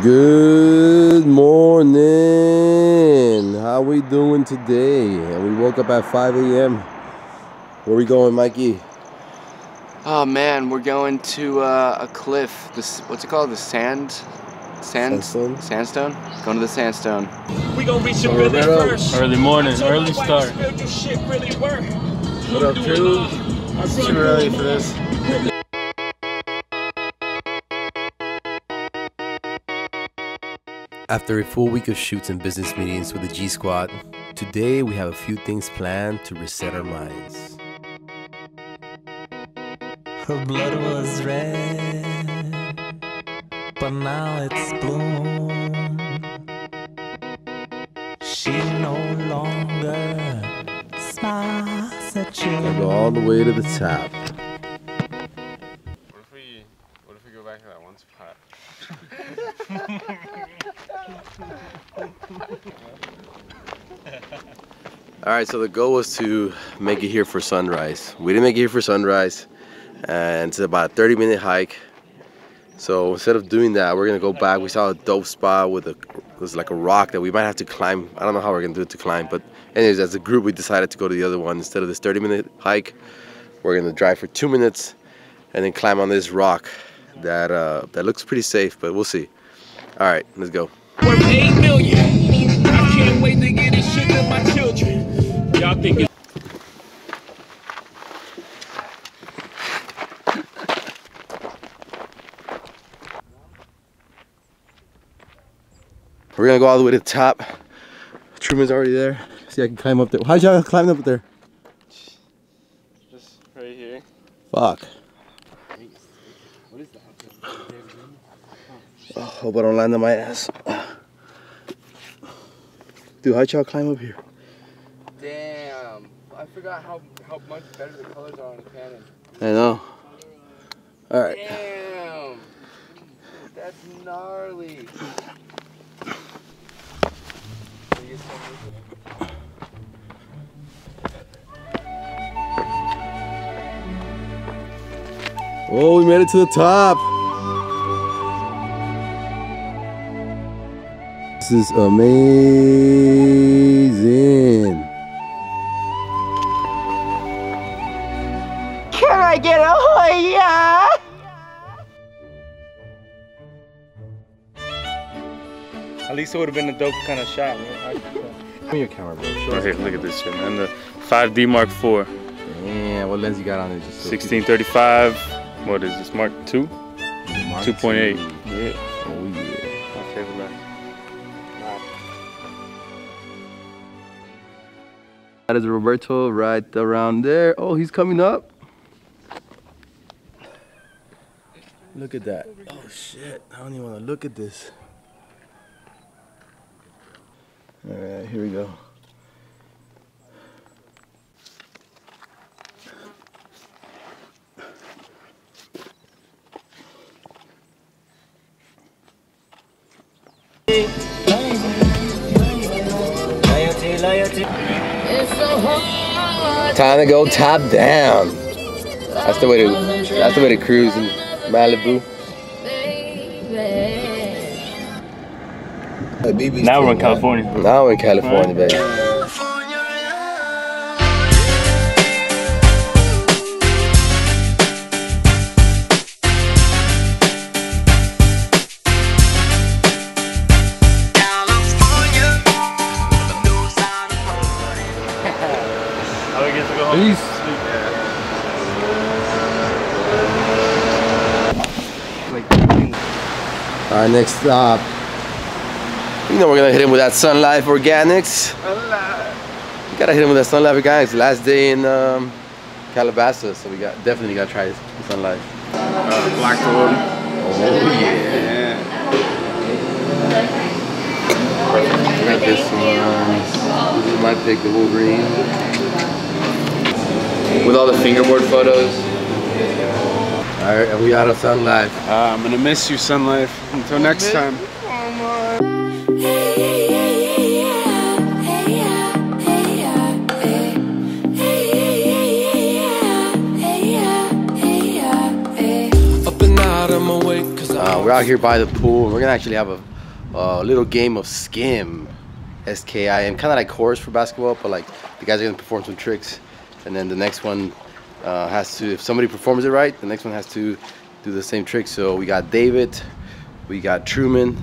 Good morning. How we doing today? And we woke up at 5 a.m. Where we going, Mikey? Oh man, we're going to uh, a cliff. This what's it called? The sand, sand, Sandstone? sandstone. Going to the sandstone. We gon' reach it So really Roberto, first. Early morning, early start. spiritual shit really work. What up, Drew? It's too early for this. After a full week of shoots and business meetings with the G Squad, today we have a few things planned to reset our minds. Her blood was red, but now it's blue. She no longer smiles at you. go all the way to the top. All right, so the goal was to make it here for sunrise. We didn't make it here for sunrise, and it's about a 30 minute hike. So instead of doing that, we're gonna go back. We saw a dope spot with a was like a rock that we might have to climb. I don't know how we're gonna do it to climb, but anyways, as a group, we decided to go to the other one instead of this 30 minute hike. We're gonna drive for two minutes and then climb on this rock that uh, that looks pretty safe, but we'll see. All right, let's go. Worth eight million. I can't wait to get this shit to my children. Y'all think it's We're gonna go all the way to the top. Truman's already there. See, I can climb up there. How'd y'all climb up there? Just right here. Fuck. Oh, hope I don't land on my ass. Dude, how'd y'all climb up here? Damn, I forgot how how much better the colors are on the Canon. I know. Alright. Damn, that's gnarly. Oh, we made it to the top. This is amazing. Can I get a Hoya? At least it would have been a dope kind of shot, man. Bring your camera, bro. Show Right here, look at this shit, man. The 5D Mark IV, Yeah, what lens you got on it? Just 1635. What is this, Mark II? Mark 2.8. II. Yeah. Oh yeah. That is Roberto right around there. Oh, he's coming up. Look at that. Oh shit. I don't even want to look at this. All right, here we go. Time to go top down. That's the way to. That's the way to cruise in Malibu. Now we're in California. Now we're in California, baby. Peace. All right, next stop. You know we're gonna hit him with that Sun Life Organics. We gotta hit him with that Sun Life Organics. Last day in um, Calabasas, so we got definitely gotta try this Sun Life. Black Gold. Oh yeah. I got this one. This is my pick, the Wolverine. With all the fingerboard photos. All right, and we out of Sun Life. Uh, I'm gonna miss you, Sun Life. Until next time. Up and out, I'm awake, cause Uh, we're out here by the pool. We're gonna actually have a, a little game of skim, S K I M, kind of like HORSE for basketball, but like the guys are gonna perform some tricks, and then the next one uh, has to. If somebody performs it right, the next one has to do the same trick. So we got David, we got Truman,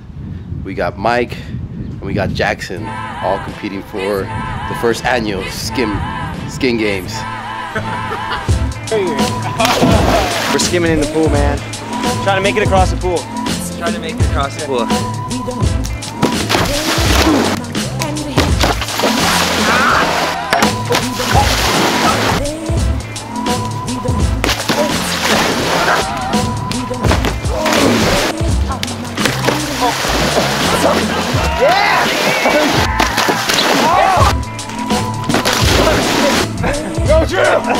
we got Mike, and we got Jackson, all competing for the first annual skim skin games. We're skimming in the pool, man. Trying to make it across the pool. Trying to make it across the pool.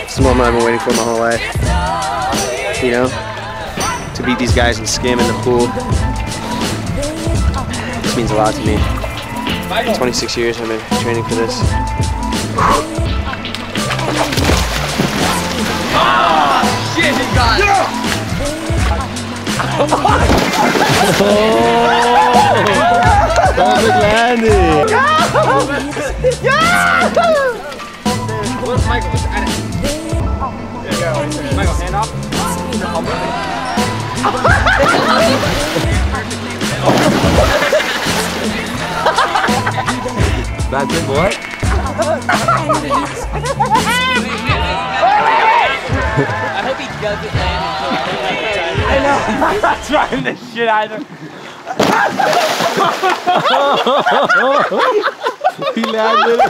It's the moment I've been waiting for my whole life. You know? To beat these guys and skim in the pool. This means a lot to me. 26 years I've been training for this. Oh, Shit, he got it. Where's Michael? At it. There you go. Michael, hand off. That's it, boy. I hope he doesn't land until I not trying this shit either. He landed.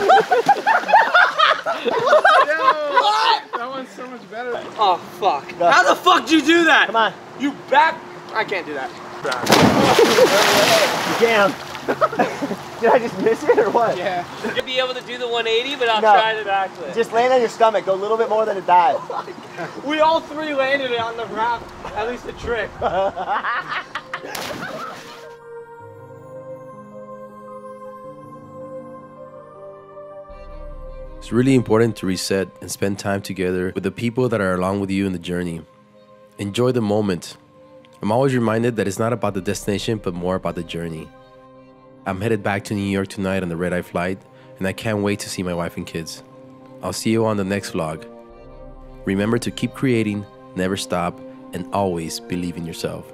That one's so much better. Oh, fuck. How the fuck did you do that? Come on. You back? I can't do that. Damn. Did I just miss it or what? Yeah. You'll be able to do the 180, but I'm No. trying to backflip. Just land on your stomach. Go a little bit more than a dive. Oh we all three landed it on the raft. At least the trick. It's really important to reset and spend time together with the people that are along with you in the journey. Enjoy the moment. I'm always reminded that it's not about the destination, but more about the journey. I'm headed back to New York tonight on the red eye flight, and I can't wait to see my wife and kids. I'll see you on the next vlog. Remember to keep creating, never stop, and always believe in yourself.